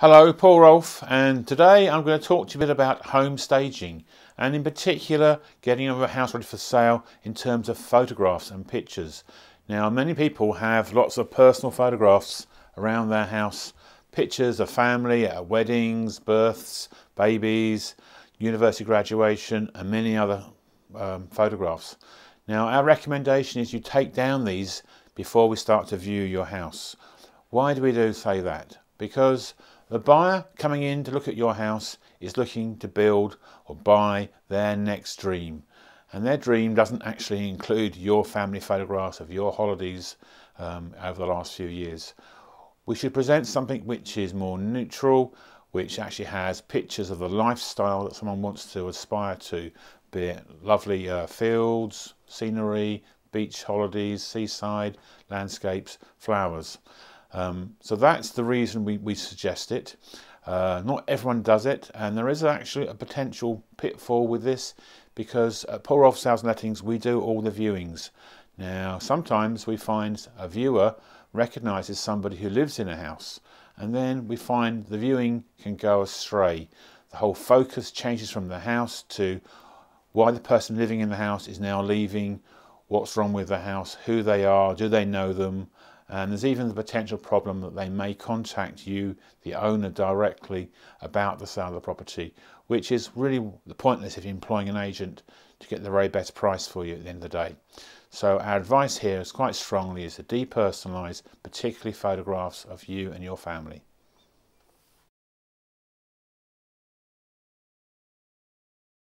Hello, Paul Rolfe, and today I'm going to talk to you a bit about home staging and, in particular, getting a house ready for sale in terms of photographs and pictures. Now, many people have lots of personal photographs around their house, pictures of family at weddings, births, babies, university graduation, and many other um, photographs. Now, our recommendation is you take down these before we start to view your house. Why do we do say that? Because the buyer coming in to look at your house is looking to build or buy their next dream. And their dream doesn't actually include your family photographs of your holidays um, over the last few years. We should present something which is more neutral, which actually has pictures of the lifestyle that someone wants to aspire to, be it lovely uh, fields, scenery, beach holidays, seaside, landscapes, flowers. Um, so that's the reason we, we suggest it. Uh, not everyone does it, and there is actually a potential pitfall with this because at Paul Rolfe Sales Lettings we do all the viewings. Now, sometimes we find a viewer recognises somebody who lives in a house, and then we find the viewing can go astray. The whole focus changes from the house to why the person living in the house is now leaving, what's wrong with the house, who they are, do they know them, and there's even the potential problem that they may contact you, the owner, directly about the sale of the property, which is really pointless if you're employing an agent to get the very best price for you at the end of the day. So our advice here is quite strongly is to depersonalise, particularly photographs of you and your family.